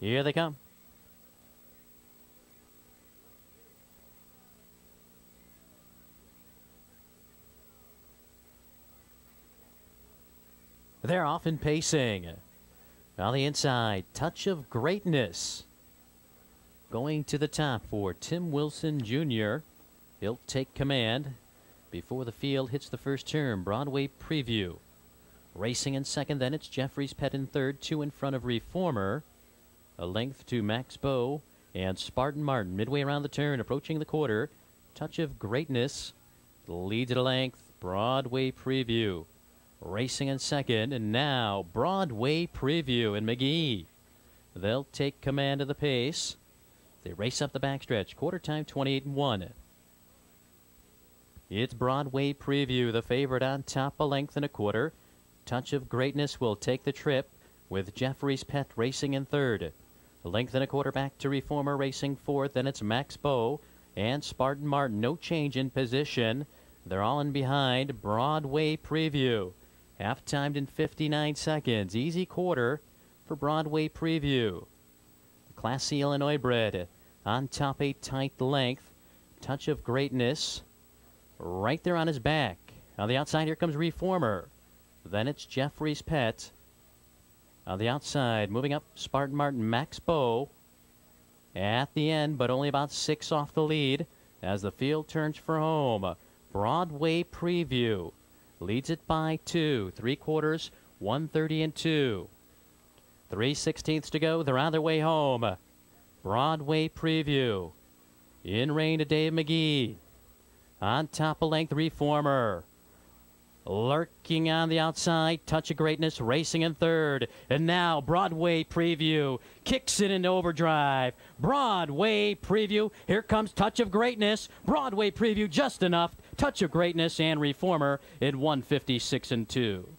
Here they come. They're off and pacing. On the inside, touch of greatness. Going to the top for Tim Wilson Jr. He'll take command before the field hits the first turn. Broadway preview. Racing in second, then it's Jeffrey's Pet in third, two in front of Reformer. A length to Max Bow and Spartan Martin. Midway around the turn, approaching the quarter. Touch of greatness leads at a length. Broadway preview. Racing in second, and now Broadway preview and Magee. They'll take command of the pace. They race up the backstretch. Quarter time 28 and 1. It's Broadway preview, the favorite on top a length and a quarter. Touch of Greatness will take the trip with Jeffrey's Pet racing in third. Length and a quarter back to Reformer racing fourth. Then it's Max Bow and Spartan Martin. No change in position. They're all in behind. Broadway preview. Half timed in 59 seconds. Easy quarter for Broadway preview. Classy Illinois bred on top a tight length. Touch of greatness right there on his back. On the outside, here comes Reformer. Then it's Jeffrey's Pet. On the outside, moving up, Spartan Martin, Max Bow. At the end, but only about six off the lead as the field turns for home. Broadway preview leads it by two, three quarters, 130 and two. Three sixteenths to go. They're on their way home. Broadway preview. In rain to Dave Magee. On top of length, Reformer. Lurking on the outside, touch of greatness, racing in third. And now Broadway preview kicks it into overdrive. Broadway preview. Here comes touch of greatness. Broadway preview just enough. Touch of greatness and reformer in 156 and 2.